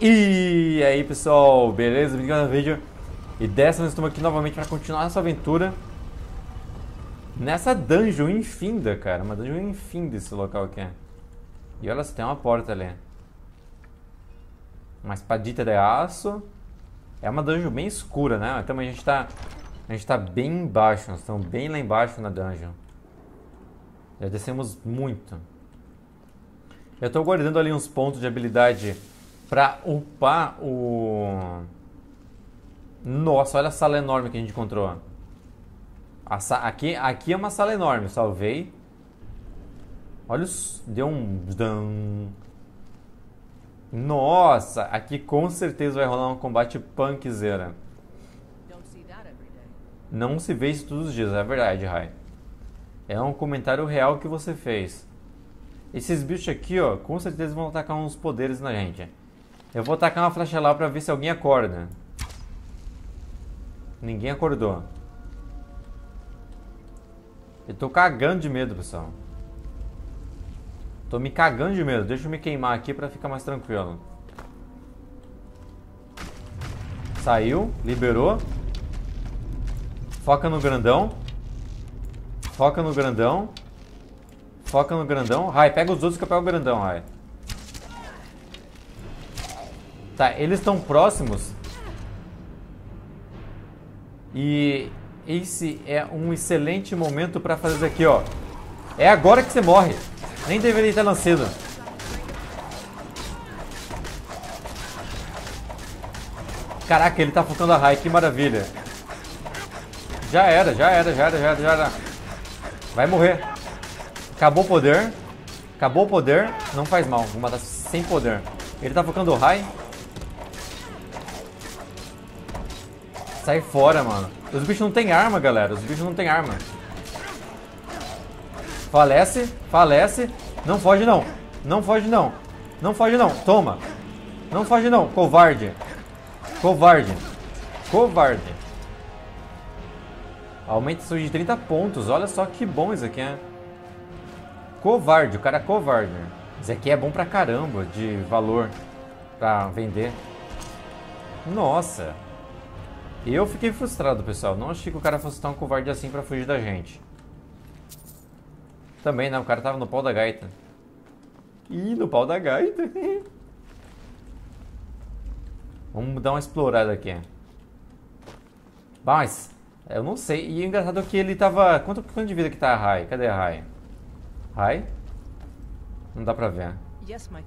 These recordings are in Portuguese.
E aí pessoal, beleza? Bem-vindo ao vídeo. E dessa vez estamos aqui novamente para continuar essa aventura Nessa dungeon infinda, cara. Uma dungeon infinda esse local aqui. E olha, se tem uma porta ali. Uma espadita de aço. É uma dungeon bem escura, né? Então a gente está A gente tá bem embaixo, nós estamos bem lá embaixo na dungeon. Já descemos muito. Eu estou guardando ali uns pontos de habilidade Pra upar o... Nossa, olha a sala enorme que a gente encontrou. Sa... Aqui, aqui é uma sala enorme, salvei. Olha os... Deu um... Nossa, aqui com certeza vai rolar um combate punkzera. Não se vê isso todos os dias, é verdade, Rai. É um comentário real que você fez. Esses bichos aqui, ó, com certeza vão atacar uns poderes na gente. Eu vou tacar uma flecha lá pra ver se alguém acorda. Ninguém acordou. Eu tô cagando de medo, pessoal. Tô me cagando de medo. Deixa eu me queimar aqui pra ficar mais tranquilo. Saiu, liberou. Foca no grandão. Foca no grandão. Foca no grandão. Rai, pega os outros que eu pego o grandão, Rai. Tá, eles estão próximos. E esse é um excelente momento para fazer isso aqui, ó. É agora que você morre. Nem deveria ter nascido. Caraca, ele tá focando a Rai, que maravilha. Já era, já era, já era, já era, já era. Vai morrer. Acabou o poder. Acabou o poder. Não faz mal, vou matar sem poder. Ele tá focando o Rai. Sai fora, mano. Os bichos não tem arma, galera. Os bichos não tem arma. Falece, falece. Não foge, não. Não foge, não. Não foge, não. Toma. Não foge, não. Covarde. Covarde. Covarde. Aumenta isso de 30 pontos. Olha só que bom isso aqui, é. Covarde. O cara é covarde. Isso aqui é bom pra caramba de valor pra vender. Nossa. Eu fiquei frustrado, pessoal. Não achei que o cara fosse tão covarde assim pra fugir da gente. Também, né? O cara tava no pau da gaita. Ih, no pau da gaita. Vamos dar uma explorada aqui. Mas, eu não sei. E o engraçado é que ele tava... Quanto, quanto de vida que tá a Rai? Cadê a Rai? Rai? Não dá pra ver. Yes, my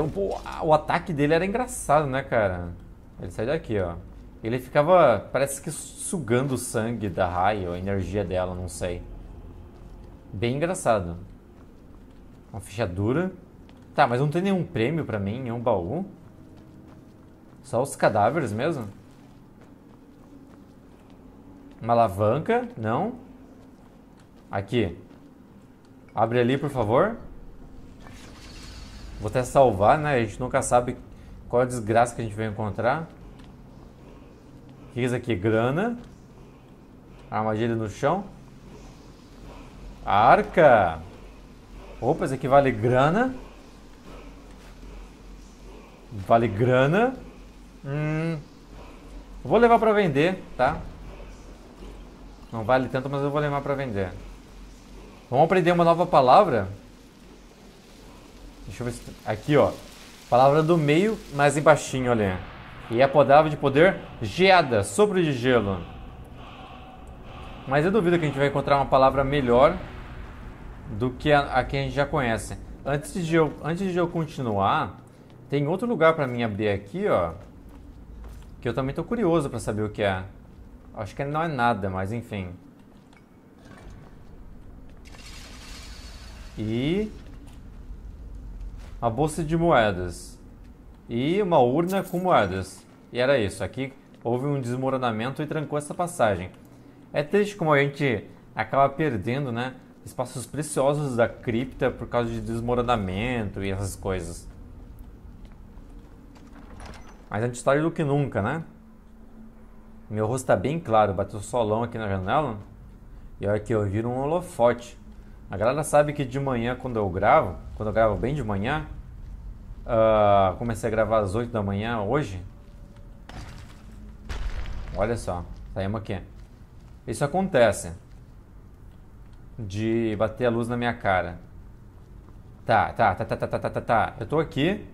o, o ataque dele era engraçado, né, cara? Ele sai daqui, ó. Ele ficava, parece que sugando o sangue da Rai, ou a energia dela, não sei. Bem engraçado. Uma fechadura. Tá, mas não tem nenhum prêmio pra mim, nenhum baú? Só os cadáveres mesmo? Uma alavanca? Não. Aqui. Abre ali, por favor. Vou até salvar, né? A gente nunca sabe qual a desgraça que a gente vai encontrar. O que é isso aqui? Grana. Armadilha no chão. Arca. Opa, isso aqui vale grana. Vale grana. Hum. Vou levar para vender, tá? Não vale tanto, mas eu vou levar para vender. Vamos aprender uma nova palavra? Deixa eu ver se... Aqui, ó. Palavra do meio, mais embaixinho, olha. E é a palavra de poder geada, sopro de gelo. Mas eu duvido que a gente vai encontrar uma palavra melhor do que a, a que a gente já conhece. Antes de eu, antes de eu continuar, tem outro lugar para mim abrir aqui, ó. Que eu também tô curioso para saber o que é. Acho que não é nada, mas enfim. E uma bolsa de moedas e uma urna com moedas. E era isso. Aqui houve um desmoronamento e trancou essa passagem. É triste como a gente acaba perdendo, né? Espaços preciosos da cripta por causa de desmoronamento e essas coisas. Mas antes tarde do que nunca, né? Meu rosto está bem claro, bateu solão aqui na janela. E olha que eu viro um holofote. A galera sabe que de manhã, quando eu gravo, quando eu gravo bem de manhã, uh, comecei a gravar às 8 da manhã hoje. Olha só, saímos aqui. Isso acontece de bater a luz na minha cara. Tá, tá, tá, tá, tá, tá, tá, tá. Eu tô aqui.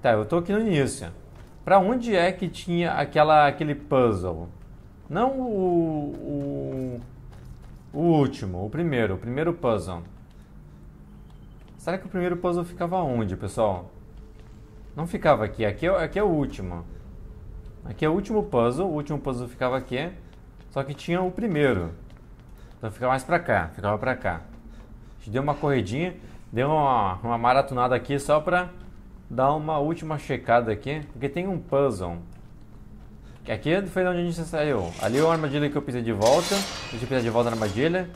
Tá, eu tô aqui no início. Pra onde é que tinha aquela, aquele puzzle? Não o, o, o último, o primeiro, o primeiro puzzle. Será que o primeiro puzzle ficava onde, pessoal? Não ficava aqui, aqui é, aqui é o último. Aqui é o último puzzle, o último puzzle ficava aqui, só que tinha o primeiro. Então ficava mais pra cá, ficava pra cá. A gente deu uma corridinha, deu uma, uma maratonada aqui só pra dar uma última checada aqui, porque tem um puzzle. Aqui foi onde a gente saiu. Ali é uma armadilha que eu pisei de volta. Deixa eu pisar de volta na armadilha.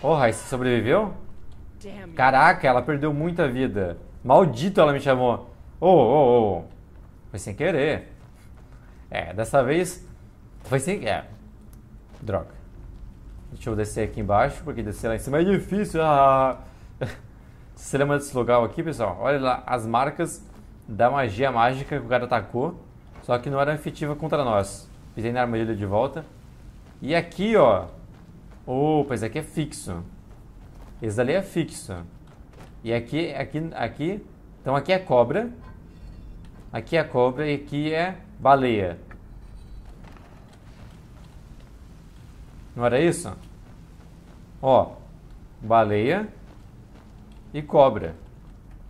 Porra, você sobreviveu? Caraca, ela perdeu muita vida. Maldito ela me chamou. Ô. Foi sem querer. É, dessa vez foi sem. É. Droga. Deixa eu descer aqui embaixo, porque descer lá em cima é difícil. Ah. Você lembra desse lugar aqui, pessoal? Olha lá as marcas da magia mágica que o cara atacou. Só que não era efetiva contra nós. Pisei na armadilha de volta. E aqui, ó. Opa, esse aqui é fixo. Esse ali é fixo. E aqui, aqui, aqui. Então aqui é cobra. Aqui é cobra e aqui é baleia. Não era isso? Ó, baleia e cobra.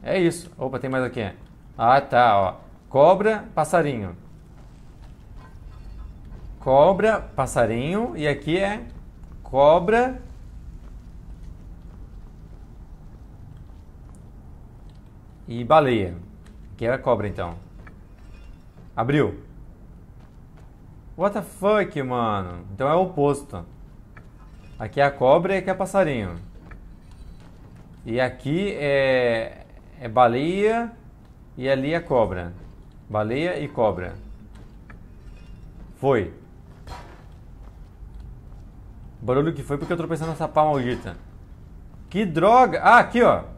É isso. Opa, tem mais aqui. Ah, tá, ó. Cobra, passarinho. Cobra, passarinho e aqui é cobra e baleia. Que é a cobra então. Abriu. What the fuck, mano? Então é o oposto. Aqui é a cobra e aqui é passarinho. E aqui é, é baleia e ali é cobra. Baleia e cobra. Foi. O barulho que foi porque eu tropecei nessa pá maldita. Que droga! Ah, aqui ó.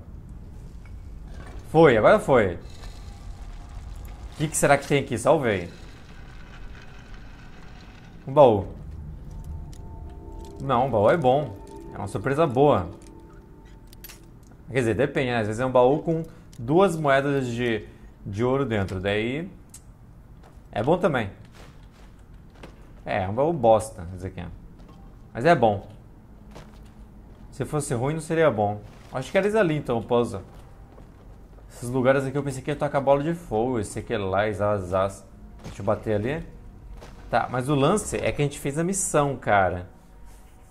Foi, agora foi. O que, que será que tem aqui? Salvei. Um baú. Não, o baú é bom. É uma surpresa boa. Quer dizer, depende, né? Às vezes é um baú com duas moedas de, de ouro dentro. Daí. É bom também. É, é um baú bosta, isso aqui. Mas é bom. Se fosse ruim, não seria bom. Acho que era ali então, o puzzle. Esses lugares aqui eu pensei que ia tocar bola de fogo, esse aqui lá, zaz, Deixa eu bater ali. Tá, mas o lance é que a gente fez a missão, cara.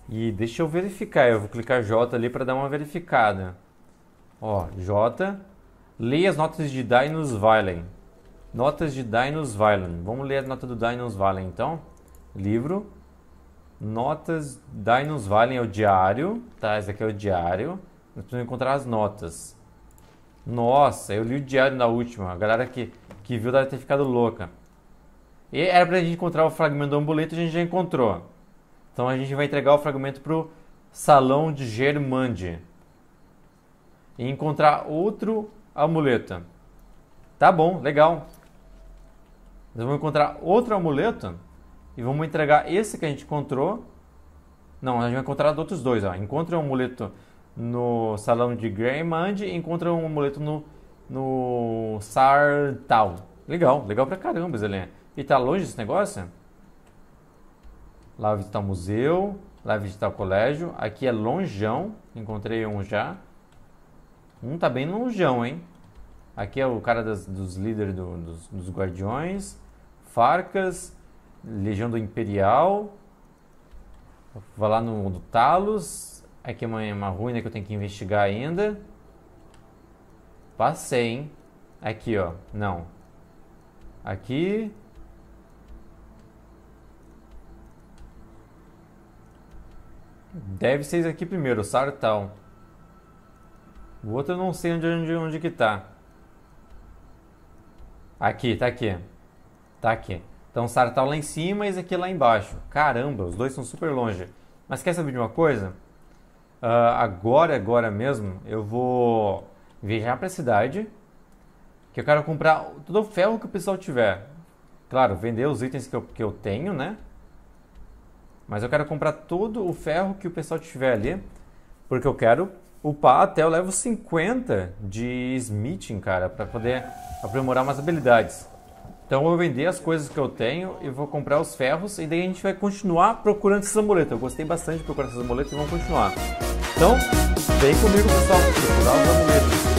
E deixa eu verificar. Eu vou clicar J ali para dar uma verificada. Ó, J. Leia as notas de Dinos Valen. Notas de Dinos Valen. Vamos ler a nota do Dinos Valen então. Livro. Notas Dinos Valen é o diário. Tá, esse aqui é o diário. Nós precisamos encontrar as notas. Nossa, eu li o diário na última. A galera que, que viu deve ter ficado louca. E era pra gente encontrar o fragmento do amuleto a gente já encontrou. Então a gente vai entregar o fragmento pro salão de Germande. E encontrar outro amuleto. Tá bom, legal. Nós vamos encontrar outro amuleto e vamos entregar esse que a gente encontrou. Não, a gente vai encontrar outros dois. Ó. Encontra um amuleto no salão de Greymand e encontra um amuleto no, no Sartal. Legal, legal pra caramba, Zelinha. E tá longe esse negócio? Lá visitar o museu, lá visitar o colégio. Aqui é longeão, encontrei um já. Um tá bem longeão, hein? Aqui é o cara das, dos líderes do, dos, dos guardiões. Farcas, Legião do Imperial. Vou lá no, no Talos. Aqui é uma, uma ruína que eu tenho que investigar ainda. Passei, hein? Aqui, ó. Não. Aqui. Deve ser aqui primeiro, Sartal. O outro eu não sei onde, onde, onde que tá. Aqui, tá aqui. Tá aqui. Então Sartal lá em cima e esse aqui lá embaixo. Caramba, os dois são super longe. Mas quer saber de uma coisa? Uh, agora, agora mesmo, eu vou viajar para a cidade Que eu quero comprar todo o ferro que o pessoal tiver. Claro, vender os itens que eu, que eu tenho, né? Mas eu quero comprar todo o ferro que o pessoal tiver ali. Porque eu quero upar até o level 50 de smithing, cara. Pra poder aprimorar mais habilidades. Então eu vou vender as coisas que eu tenho e vou comprar os ferros. E daí a gente vai continuar procurando esses amuletos. Eu gostei bastante de procurar esses amuletos e vamos continuar. Então, vem comigo, pessoal. Procurar os amuletos.